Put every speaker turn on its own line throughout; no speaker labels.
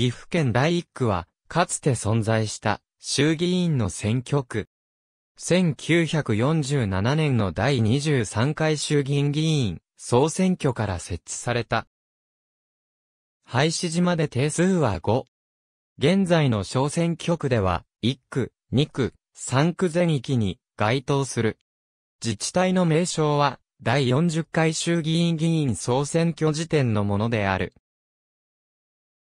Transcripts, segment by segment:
岐阜県第一区は、かつて存在した衆議院の選挙区。1947年の第23回衆議院議員総選挙から設置された。廃止時まで定数は5。現在の小選挙区では、1区、2区、3区全域に該当する。自治体の名称は、第40回衆議院議員総選挙時点のものである。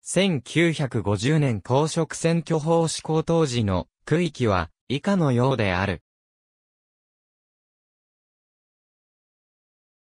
1950年公職選挙法施行当時の区域は以下のようである。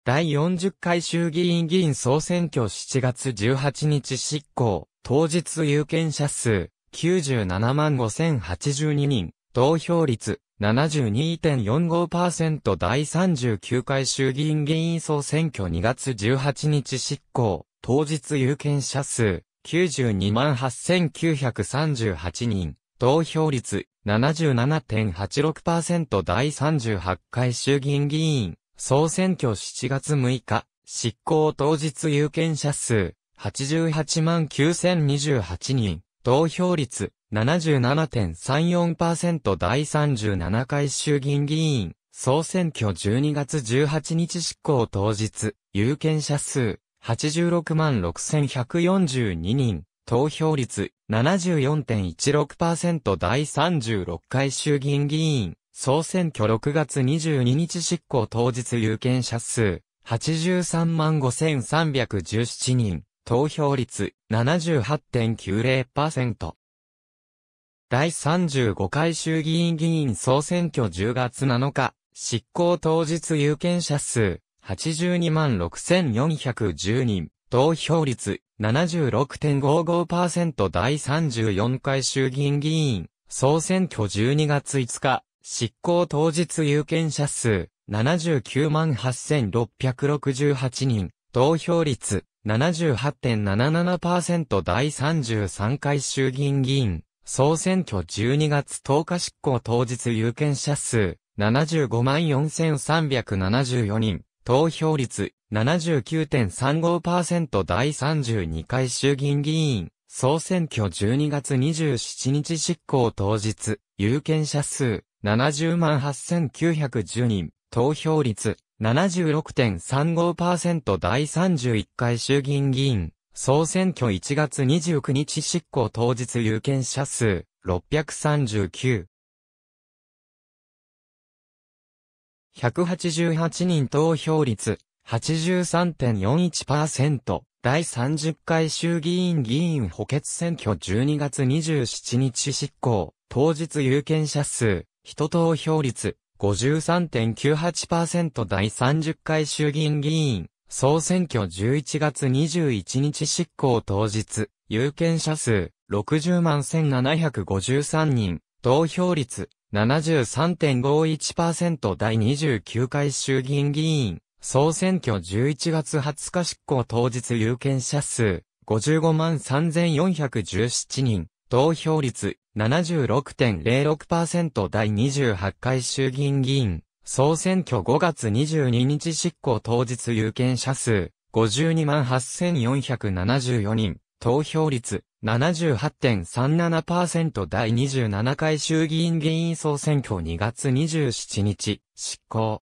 第40回衆議院議員総選挙7月18日執行、当日有権者数97万5082人、投票率72.45%第39回衆議院議員総選挙2月18日執行、当日有権者数92万8938人、投票率77.86%第38回衆議院議員、総選挙7月6日、執行当日有権者数88万9028人、投票率77.34%第37回衆議院議員、総選挙12月18日執行当日、有権者数86万6142人、投票率74.16%第36回衆議院議員、総選挙6月22日執行当日有権者数83万5317人、投票率78.90%。第35回衆議院議員総選挙10月7日、執行当日有権者数82万6410人、投票率76.55%第34回衆議院。議員、総選挙12月5日、執行当日有権者数。79万8668人、投票率。78.77%第33回衆議院議員、総選挙12月。10日執行当日有権者数。75万4374人、投票率79.35%第32回衆議院議員、総選挙12月27日執行当日、有権者数70万8910人、投票率76.35%第31回衆議院議員、総選挙1月29日執行当日有権者数639。188人投票率83.41%第30回衆議院議員補欠選挙12月27日執行。当日有権者数人投票率53.98%第30回衆議院議員総選挙11月21日執行。当日有権者数60万1753人。投票率73.51%第29回衆議院議員、総選挙11月20日執行当日有権者数、55万3417人、投票率76.06%第28回衆議院議員、総選挙5月22日執行当日有権者数、52万8474人、投票率78.37%第27回衆議院議員総選挙2月27日、執行。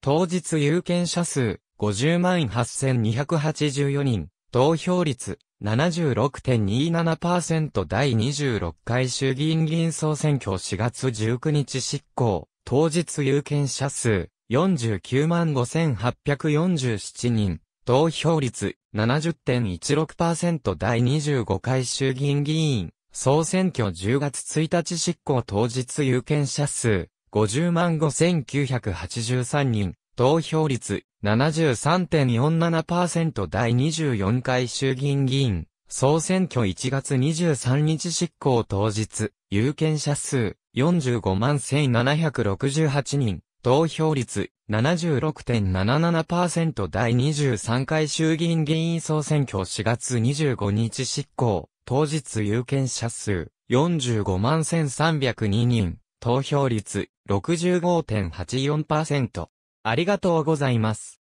当日有権者数、50万8284人、投票率、76.27%第26回衆議院議員総選挙4月19日執行。当日有権者数、49万5847人、投票率70.16%第25回衆議院議員、総選挙10月1日執行当日有権者数50万5983人、投票率73.47%第24回衆議院議員、総選挙1月23日執行当日、有権者数45万1768人、投票率76.77%第23回衆議院議員総選挙4月25日執行、当日有権者数45万1302人、投票率65.84%。ありがとうございます。